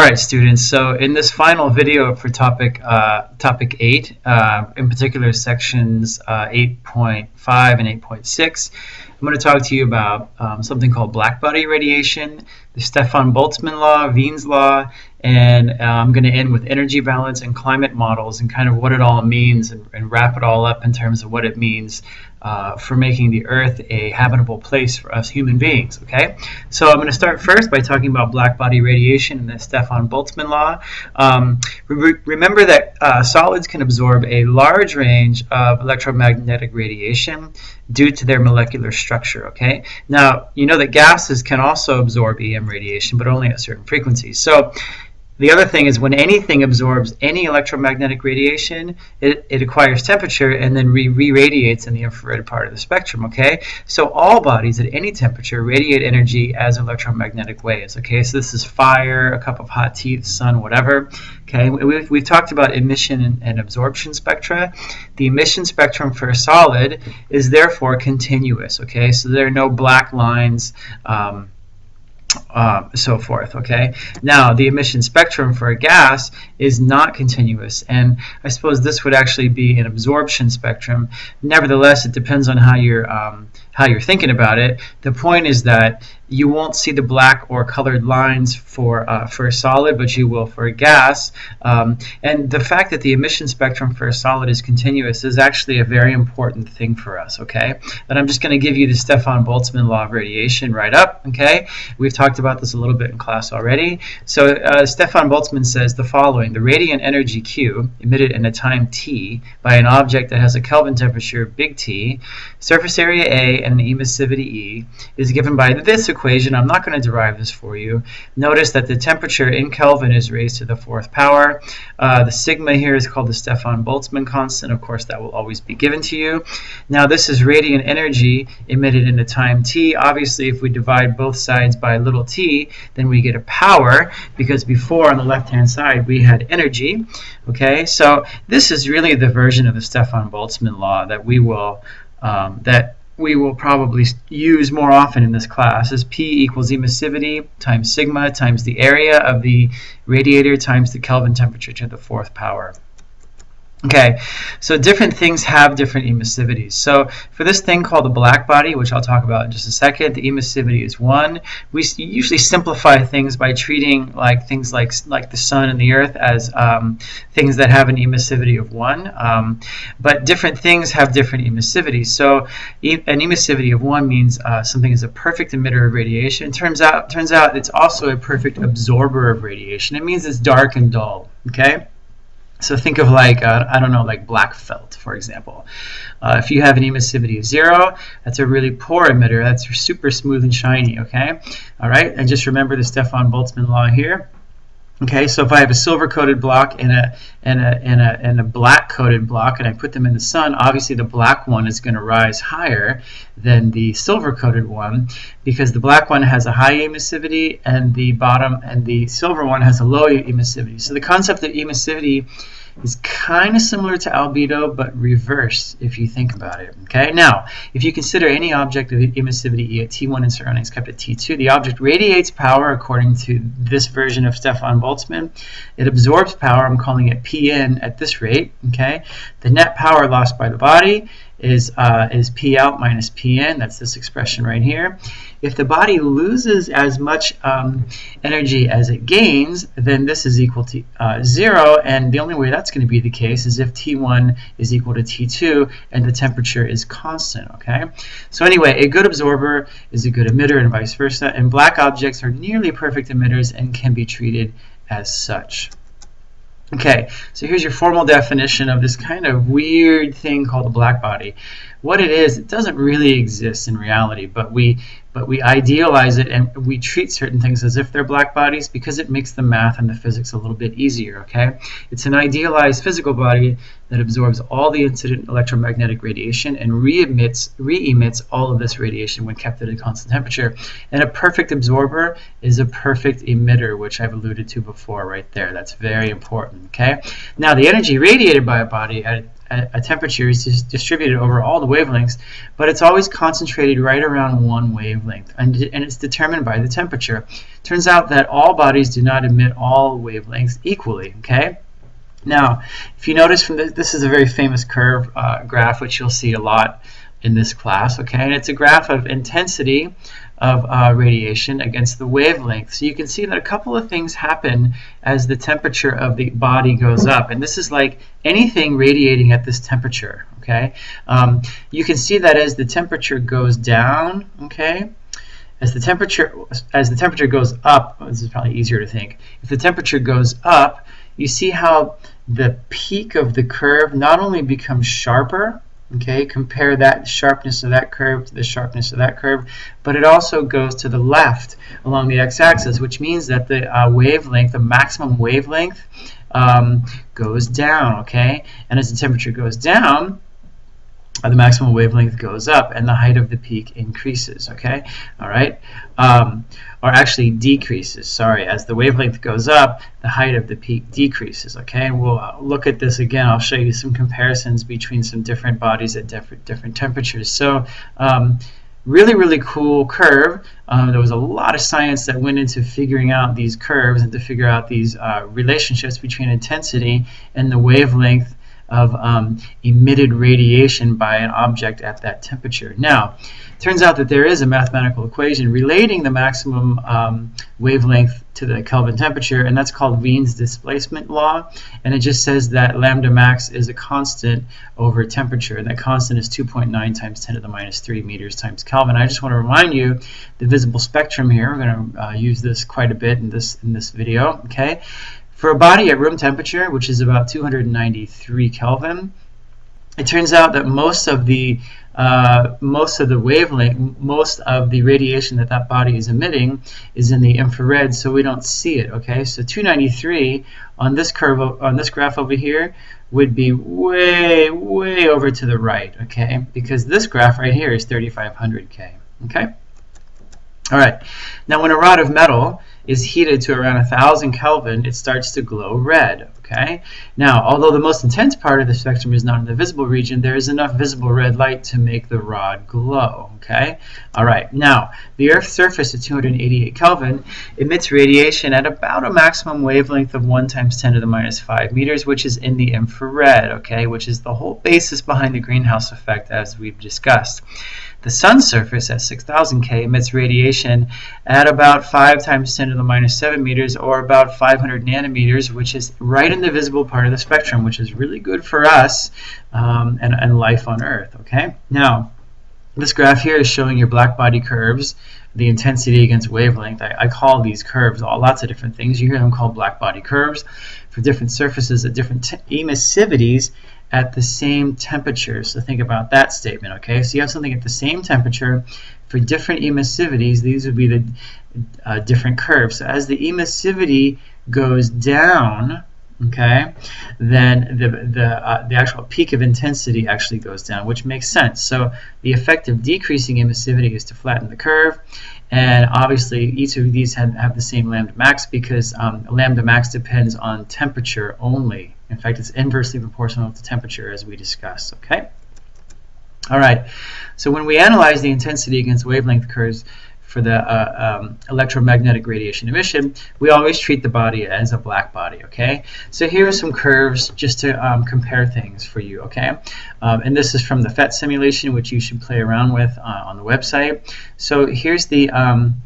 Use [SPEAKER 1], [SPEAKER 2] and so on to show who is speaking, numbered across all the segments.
[SPEAKER 1] All right, students. So in this final video for topic uh, topic eight, uh, in particular sections uh, 8.5 and 8.6, I'm going to talk to you about um, something called blackbody radiation, the Stefan Boltzmann law, Wien's law, and uh, I'm going to end with energy balance and climate models and kind of what it all means and, and wrap it all up in terms of what it means uh, for making the Earth a habitable place for us human beings. Okay, so I'm going to start first by talking about black body radiation and the Stefan Boltzmann law. Um, re remember that uh, solids can absorb a large range of electromagnetic radiation due to their molecular structure. Okay, now you know that gases can also absorb EM radiation, but only at certain frequencies. So the other thing is when anything absorbs any electromagnetic radiation, it, it acquires temperature and then re-radiates in the infrared part of the spectrum, okay? So all bodies at any temperature radiate energy as electromagnetic waves, okay? So this is fire, a cup of hot tea, the sun, whatever, okay? We've, we've talked about emission and, and absorption spectra. The emission spectrum for a solid is therefore continuous, okay? So there are no black lines, um, uh, so forth. Okay. Now the emission spectrum for a gas is not continuous, and I suppose this would actually be an absorption spectrum. Nevertheless, it depends on how you're um, how you're thinking about it. The point is that you won't see the black or colored lines for uh, for a solid, but you will for a gas. Um, and the fact that the emission spectrum for a solid is continuous is actually a very important thing for us. Okay, and I'm just going to give you the Stefan Boltzmann law of radiation right up. Okay, we've talked about this a little bit in class already. So uh, Stefan Boltzmann says the following: the radiant energy Q emitted in a time t by an object that has a Kelvin temperature big T, surface area A, and an emissivity E is given by this equation equation. I'm not going to derive this for you. Notice that the temperature in Kelvin is raised to the fourth power. Uh, the sigma here is called the Stefan Boltzmann constant. Of course, that will always be given to you. Now, this is radiant energy emitted in a time t. Obviously, if we divide both sides by little t, then we get a power because before on the left-hand side we had energy. Okay, so this is really the version of the Stefan Boltzmann law that we will um, that we will probably use more often in this class is P equals emissivity times sigma times the area of the radiator times the Kelvin temperature to the fourth power. Okay, so different things have different emissivities. So for this thing called the black body, which I'll talk about in just a second, the emissivity is 1. We usually simplify things by treating like things like like the sun and the earth as um, things that have an emissivity of 1. Um, but different things have different emissivities. So e an emissivity of 1 means uh, something is a perfect emitter of radiation. Turns out, turns out it's also a perfect absorber of radiation. It means it's dark and dull. Okay? So think of like, uh, I don't know, like black felt, for example. Uh, if you have an emissivity of zero, that's a really poor emitter. That's super smooth and shiny, okay? All right, and just remember the Stefan Boltzmann law here. Okay, so if I have a silver coated block and a and a and a and a black coated block and I put them in the sun, obviously the black one is going to rise higher than the silver coated one because the black one has a high emissivity and the bottom and the silver one has a low emissivity. So the concept of emissivity is kind of similar to albedo, but reversed if you think about it. Okay, now if you consider any object of emissivity E at T1 and surroundings kept at T2, the object radiates power according to this version of Stefan Boltzmann. It absorbs power, I'm calling it Pn at this rate. Okay, the net power lost by the body is, uh, is P out minus Pn. That's this expression right here. If the body loses as much um, energy as it gains, then this is equal to uh, 0. And the only way that's going to be the case is if T1 is equal to T2 and the temperature is constant. Okay. So anyway, a good absorber is a good emitter and vice versa. And black objects are nearly perfect emitters and can be treated as such. Okay, so here's your formal definition of this kind of weird thing called a black body. What it is, it doesn't really exist in reality, but we but we idealize it and we treat certain things as if they're black bodies because it makes the math and the physics a little bit easier, okay? It's an idealized physical body that absorbs all the incident electromagnetic radiation and re-emits, re-emits all of this radiation when kept at a constant temperature. And a perfect absorber is a perfect emitter, which I've alluded to before right there. That's very important, okay? Now, the energy radiated by a body at a, temperature is dis distributed over all the wavelengths, but it's always concentrated right around one wavelength, and, and it's determined by the temperature. Turns out that all bodies do not emit all wavelengths equally, okay? Now, if you notice from this, this is a very famous curve uh, graph, which you'll see a lot in this class, okay? And it's a graph of intensity of uh, radiation against the wavelength. So you can see that a couple of things happen as the temperature of the body goes up. And this is like anything radiating at this temperature, okay? Um, you can see that as the temperature goes down, okay? As the temperature as the temperature goes up, this is probably easier to think. If the temperature goes up, you see how the peak of the curve not only becomes sharper, Okay, compare that sharpness of that curve to the sharpness of that curve, but it also goes to the left along the x-axis, which means that the uh, wavelength, the maximum wavelength, um, goes down. Okay, and as the temperature goes down, the maximum wavelength goes up and the height of the peak increases okay? All right? Um, or actually decreases sorry. As the wavelength goes up the height of the peak decreases okay? And we'll uh, look at this again. I'll show you some comparisons between some different bodies at different different temperatures. So um, really really cool curve. Um, there was a lot of science that went into figuring out these curves and to figure out these uh, relationships between intensity and the wavelength of um, emitted radiation by an object at that temperature. Now, turns out that there is a mathematical equation relating the maximum um, wavelength to the Kelvin temperature, and that's called Wien's displacement law. And it just says that lambda max is a constant over temperature, and that constant is 2.9 times 10 to the minus 3 meters times Kelvin. I just want to remind you the visible spectrum here. We're going to uh, use this quite a bit in this in this video. Okay, for a body at room temperature, which is about 293 Kelvin, it turns out that most of the uh, most of the wavelength, most of the radiation that that body is emitting is in the infrared, so we don't see it. Okay, so 293 on this curve on this graph over here would be way way over to the right. Okay, because this graph right here is 3500 K. Okay. All right. Now, when a rod of metal is heated to around 1000 Kelvin, it starts to glow red. Okay. Now, although the most intense part of the spectrum is not in the visible region, there is enough visible red light to make the rod glow. Okay. All right. Now, the Earth's surface at 288 Kelvin emits radiation at about a maximum wavelength of 1 times 10 to the minus 5 meters, which is in the infrared. Okay, which is the whole basis behind the greenhouse effect, as we've discussed. The sun's surface at 6000 K emits radiation at about 5 times 10 to the minus 7 meters or about 500 nanometers, which is right in the visible part of the spectrum, which is really good for us um, and, and life on Earth. Okay, now this graph here is showing your black body curves, the intensity against wavelength. I, I call these curves all lots of different things. You hear them called black body curves for different surfaces at different emissivities at the same temperature. So think about that statement, okay? So you have something at the same temperature for different emissivities. These would be the uh, different curves. So as the emissivity goes down, okay, then the, the, uh, the actual peak of intensity actually goes down, which makes sense. So the effect of decreasing emissivity is to flatten the curve, and obviously each of these have, have the same lambda max because um, lambda max depends on temperature only. In fact, it's inversely proportional to temperature as we discussed, okay? All right, so when we analyze the intensity against wavelength curves, for the uh, um, electromagnetic radiation emission, we always treat the body as a black body, okay? So here are some curves just to um, compare things for you, okay? Um, and this is from the PhET simulation, which you should play around with uh, on the website. So here's the um,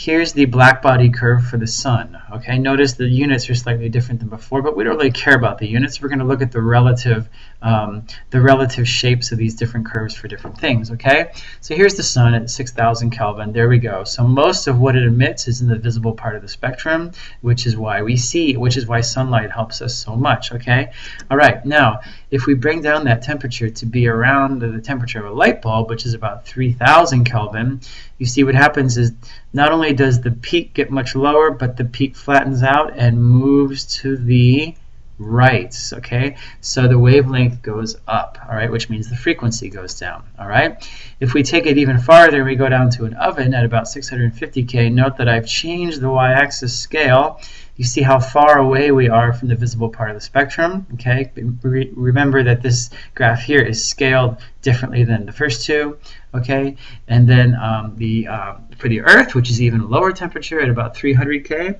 [SPEAKER 1] Here's the black body curve for the sun. Okay, notice the units are slightly different than before, but we don't really care about the units. We're going to look at the relative, um, the relative shapes of these different curves for different things. Okay, so here's the sun at 6,000 Kelvin. There we go. So most of what it emits is in the visible part of the spectrum, which is why we see, which is why sunlight helps us so much. Okay, all right. Now, if we bring down that temperature to be around the temperature of a light bulb, which is about 3,000 Kelvin, you see what happens is not only does the peak get much lower, but the peak flattens out and moves to the right, okay? So the wavelength goes up, all right, which means the frequency goes down, all right? If we take it even farther, we go down to an oven at about 650K, note that I've changed the y-axis scale you see how far away we are from the visible part of the spectrum. Okay, Re remember that this graph here is scaled differently than the first two. Okay, and then um, the uh, for the Earth, which is even lower temperature at about 300 K,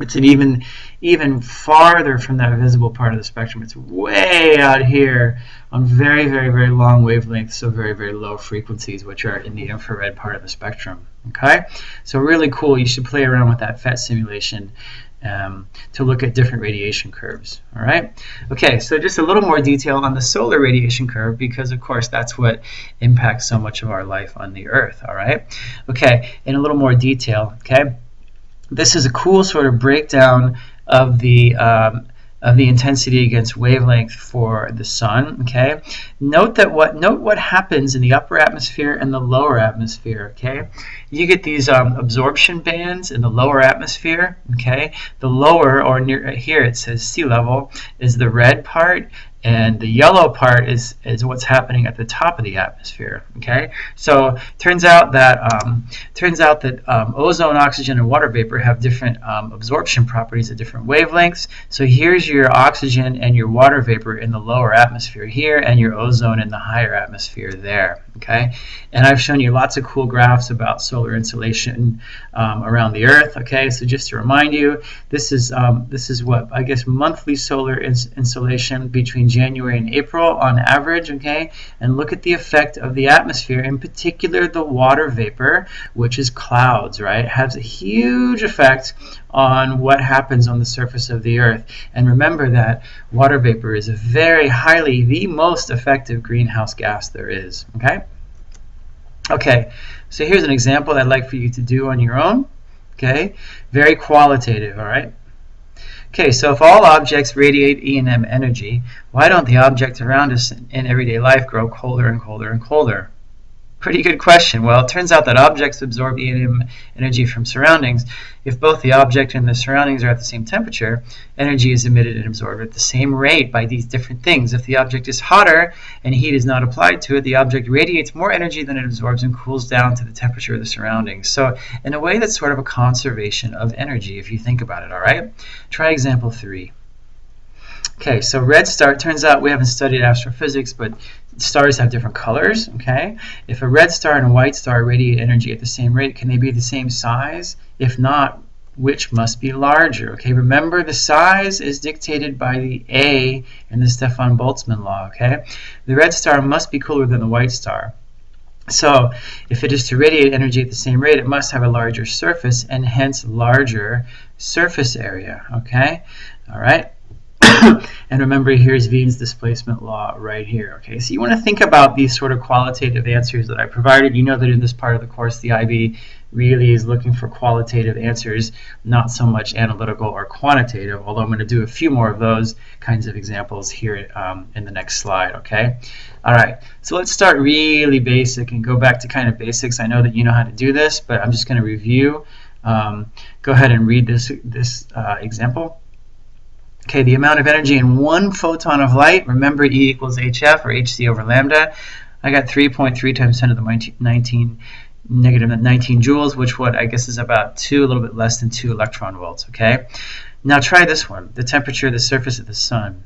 [SPEAKER 1] it's an even even farther from that visible part of the spectrum. It's way out here on very, very, very long wavelengths, so very, very low frequencies, which are in the infrared part of the spectrum. Okay, so really cool. You should play around with that PhET simulation um, to look at different radiation curves. All right. Okay, so just a little more detail on the solar radiation curve because, of course, that's what impacts so much of our life on the Earth. All right. Okay, in a little more detail. Okay this is a cool sort of breakdown of the um, of the intensity against wavelength for the sun. Okay, note that what note what happens in the upper atmosphere and the lower atmosphere. Okay, you get these um, absorption bands in the lower atmosphere. Okay, the lower or near here it says sea level is the red part, and the yellow part is, is what's happening at the top of the atmosphere. Okay, so turns out that um, turns out that um, ozone, oxygen, and water vapor have different um, absorption properties at different wavelengths. So here's your oxygen and your water vapor in the lower atmosphere here, and your ozone in the higher atmosphere there. Okay, and I've shown you lots of cool graphs about solar insolation um, around the Earth. Okay, so just to remind you, this is um, this is what I guess monthly solar ins insolation between January and April on average, okay? And look at the effect of the atmosphere, in particular the water vapor, which is clouds, right? It has a huge effect on what happens on the surface of the earth. And remember that water vapor is a very highly, the most effective greenhouse gas there is, okay? Okay, so here's an example I'd like for you to do on your own, okay? Very qualitative, all right? Okay, so if all objects radiate E and M energy, why don't the objects around us in everyday life grow colder and colder and colder? Pretty good question. Well, it turns out that objects absorb E and M energy from surroundings. If both the object and the surroundings are at the same temperature, energy is emitted and absorbed at the same rate by these different things. If the object is hotter and heat is not applied to it, the object radiates more energy than it absorbs and cools down to the temperature of the surroundings. So in a way, that's sort of a conservation of energy if you think about it, all right? Try example three. Okay, so red star, turns out we haven't studied astrophysics, but stars have different colors, okay? If a red star and a white star radiate energy at the same rate, can they be the same size? If not, which must be larger, okay? Remember, the size is dictated by the A in the Stefan Boltzmann law, okay? The red star must be cooler than the white star. So, if it is to radiate energy at the same rate, it must have a larger surface and hence larger surface area, okay? All right? and remember, here's Wien's displacement law right here. Okay, so you want to think about these sort of qualitative answers that I provided. You know that in this part of the course, the IB really is looking for qualitative answers, not so much analytical or quantitative, although I'm going to do a few more of those kinds of examples here um, in the next slide, okay? All right, so let's start really basic and go back to kind of basics. I know that you know how to do this, but I'm just going to review. Um, go ahead and read this, this uh, example. Okay, the amount of energy in one photon of light, remember E equals HF or HC over lambda. I got 3.3 times 10 to the 19 negative 19 joules, which what I guess is about two, a little bit less than two electron volts, okay? Now try this one, the temperature of the surface of the sun.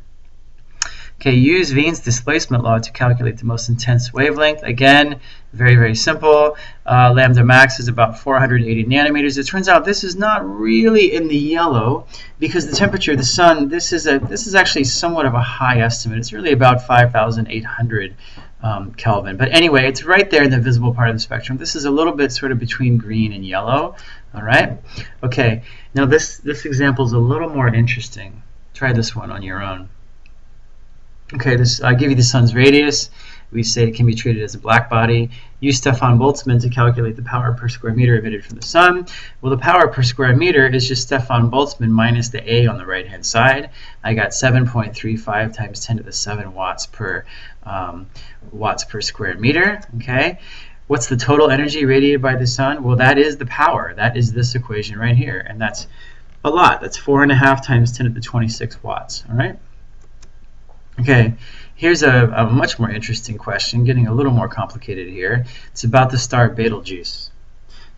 [SPEAKER 1] Okay, use Wien's displacement law to calculate the most intense wavelength. Again, very, very simple. Uh, lambda max is about 480 nanometers. It turns out this is not really in the yellow because the temperature of the sun, this is, a, this is actually somewhat of a high estimate. It's really about 5,800 um, Kelvin. But anyway, it's right there in the visible part of the spectrum. This is a little bit sort of between green and yellow. All right? Okay, now this, this example is a little more interesting. Try this one on your own. Okay, this I give you the sun's radius. We say it can be treated as a black body. Use Stefan Boltzmann to calculate the power per square meter emitted from the sun. Well, the power per square meter is just Stefan Boltzmann minus the A on the right-hand side. I got 7.35 times 10 to the 7 watts per um, watts per square meter. Okay. What's the total energy radiated by the sun? Well, that is the power. That is this equation right here, and that's a lot. That's four and a half times 10 to the 26 watts. All right. Okay, here's a, a, much more interesting question, getting a little more complicated here. It's about the star Betelgeuse.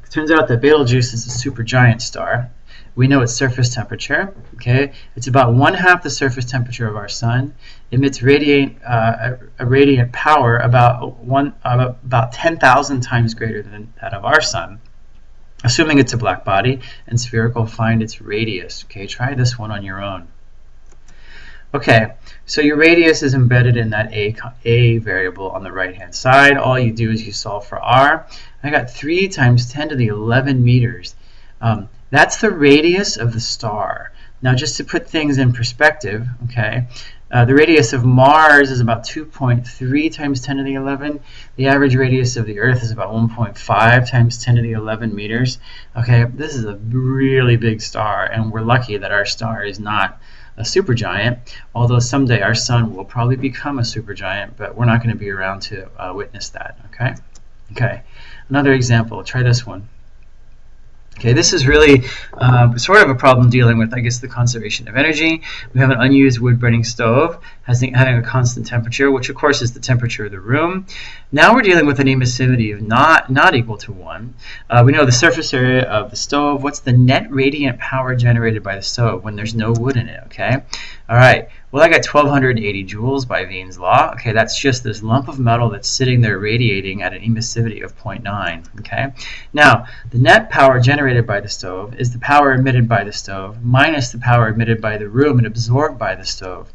[SPEAKER 1] It turns out that Betelgeuse is a supergiant star. we know its surface temperature. Okay, it's about one half the surface temperature of our sun. Emits radiant uh, a, a, radiant power about one uh, about 10,000 times greater than that of our sun. Assuming it's a black body and spherical, find its radius. Okay, try this one on your own. Okay, so your radius is embedded in that a, a variable on the right hand side. All you do is you solve for r. I got 3 times 10 to the 11 meters. Um, that's the radius of the star. Now just to put things in perspective, okay, uh, the radius of Mars is about 2.3 times 10 to the 11. The average radius of the Earth is about 1.5 times 10 to the 11 meters. Okay, this is a really big star, and we're lucky that our star is not a supergiant, although someday our sun will probably become a supergiant, but we're not going to be around to uh, witness that, okay? Okay, another example, try this one. Okay, this is really uh, sort of a problem dealing with, I guess, the conservation of energy. We have an unused wood burning stove having a constant temperature, which of course is the temperature of the room. Now we're dealing with an emissivity of not, not equal to 1. Uh, we know the surface area of the stove. What's the net radiant power generated by the stove when there's no wood in it, okay? All right, well, I got 1280 joules by Wien's law. Okay, that's just this lump of metal that's sitting there radiating at an emissivity of 0.9. Okay, now the net power generated by the stove is the power emitted by the stove minus the power emitted by the room and absorbed by the stove.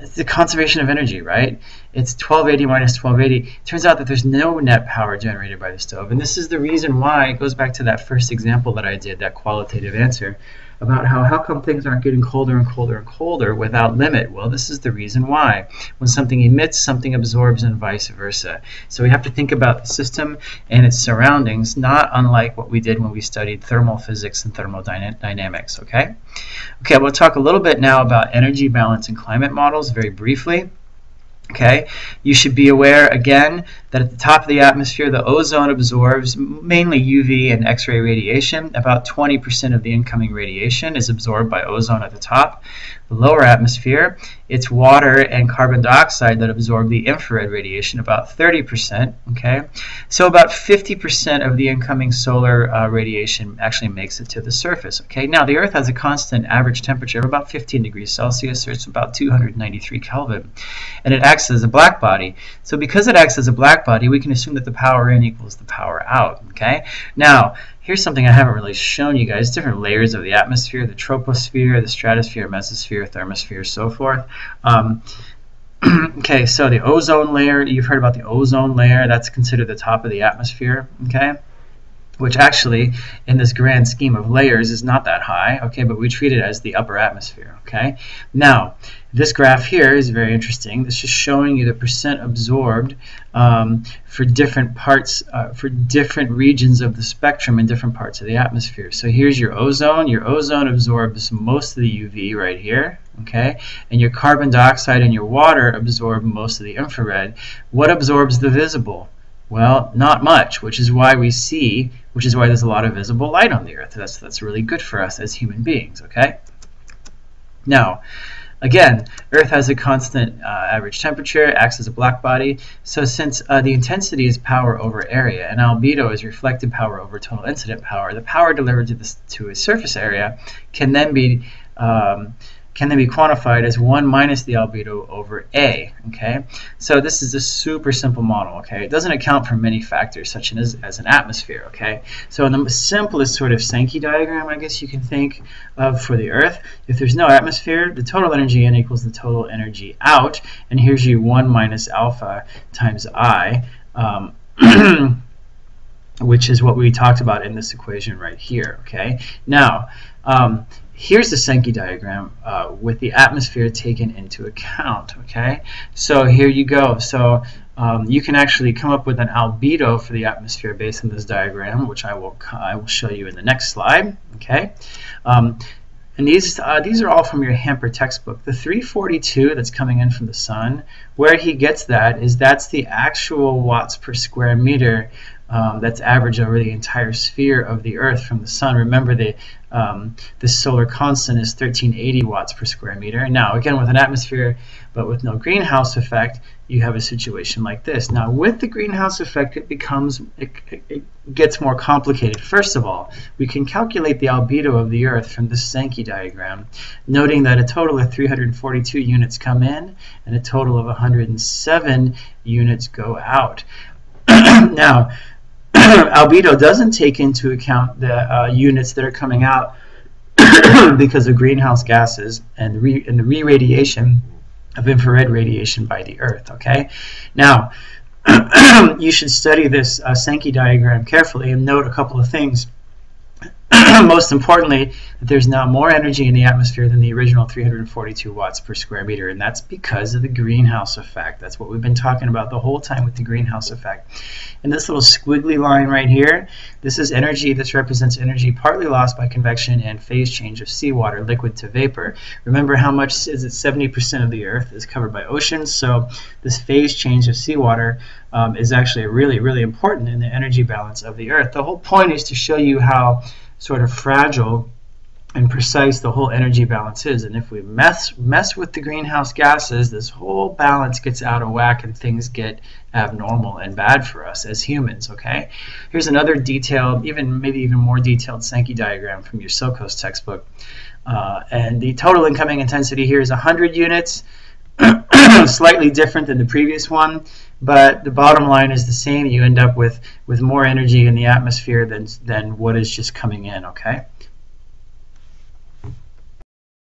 [SPEAKER 1] It's the conservation of energy, right? It's 1280 minus 1280. It turns out that there's no net power generated by the stove, and this is the reason why it goes back to that first example that I did, that qualitative answer about how how come things aren't getting colder and colder and colder without limit? Well, this is the reason why. When something emits, something absorbs and vice versa. So we have to think about the system and its surroundings, not unlike what we did when we studied thermal physics and thermodynamics, okay? Okay, we'll talk a little bit now about energy balance and climate models very briefly. Okay, you should be aware again that at the top of the atmosphere, the ozone absorbs mainly UV and X-ray radiation. About 20% of the incoming radiation is absorbed by ozone at the top. The lower atmosphere, it's water and carbon dioxide that absorb the infrared radiation, about 30%. Okay, so about 50% of the incoming solar uh, radiation actually makes it to the surface. Okay, now the Earth has a constant average temperature of about 15 degrees Celsius, or it's about 293 Kelvin, and it acts as a black body. So because it acts as a black body, we can assume that the power in equals the power out. Okay, now here's something I haven't really shown you guys, different layers of the atmosphere, the troposphere, the stratosphere, mesosphere, thermosphere, so forth. Um, okay, so the ozone layer, you've heard about the ozone layer, that's considered the top of the atmosphere, okay? Which actually in this grand scheme of layers is not that high, okay, but we treat it as the upper atmosphere, okay? Now, this graph here is very interesting. This is showing you the percent absorbed um, for different parts, uh, for different regions of the spectrum in different parts of the atmosphere. So here's your ozone. Your ozone absorbs most of the UV right here, okay? And your carbon dioxide and your water absorb most of the infrared. What absorbs the visible? Well, not much, which is why we see, which is why there's a lot of visible light on the Earth. That's, that's really good for us as human beings, okay? Now, again, Earth has a constant uh, average temperature, acts as a black body, so since uh, the intensity is power over area and albedo is reflected power over total incident power, the power delivered to, this, to a surface area can then be um, can then be quantified as 1 minus the albedo over A, okay? So this is a super simple model, okay? It doesn't account for many factors such as, as an atmosphere, okay? So in the simplest sort of Sankey diagram, I guess you can think of for the Earth, if there's no atmosphere, the total energy in equals the total energy out, and here's you 1 minus alpha times I, um, which is what we talked about in this equation right here, okay? Now, um, here's the Sankey diagram uh, with the atmosphere taken into account. Okay, so here you go. So um, you can actually come up with an albedo for the atmosphere based on this diagram, which I will I will show you in the next slide. Okay. Um, and these, uh, these are all from your Hamper textbook. The 342 that's coming in from the sun, where he gets that is that's the actual watts per square meter um, that's average over the entire sphere of the Earth from the Sun. Remember, the um, the solar constant is 1380 watts per square meter. Now, again, with an atmosphere, but with no greenhouse effect, you have a situation like this. Now, with the greenhouse effect, it becomes it, it gets more complicated. First of all, we can calculate the albedo of the Earth from this Sankey diagram, noting that a total of 342 units come in and a total of 107 units go out. now, albedo doesn't take into account the uh, units that are coming out because of greenhouse gases and, re- and the re-radiation of infrared radiation by the Earth. Okay, now you should study this uh, Sankey diagram carefully and note a couple of things. most importantly, there's now more energy in the atmosphere than the original 342 watts per square meter, and that's because of the greenhouse effect. That's what we've been talking about the whole time with the greenhouse effect. And this little squiggly line right here, this is energy. This represents energy partly lost by convection and phase change of seawater, liquid to vapor. Remember how much is it? 70% of the Earth is covered by oceans, so this phase change of seawater um, is actually really, really important in the energy balance of the Earth. The whole point is to show you how sort of fragile and precise the whole energy balance is. And if we mess mess with the greenhouse gases, this whole balance gets out of whack and things get abnormal and bad for us as humans. Okay. Here's another detailed, even maybe even more detailed Sankey diagram from your Tsokos textbook. Uh, and the total incoming intensity here is 100 units, slightly different than the previous one but the bottom line is the same. You end up with, with more energy in the atmosphere than, than what is just coming in, okay?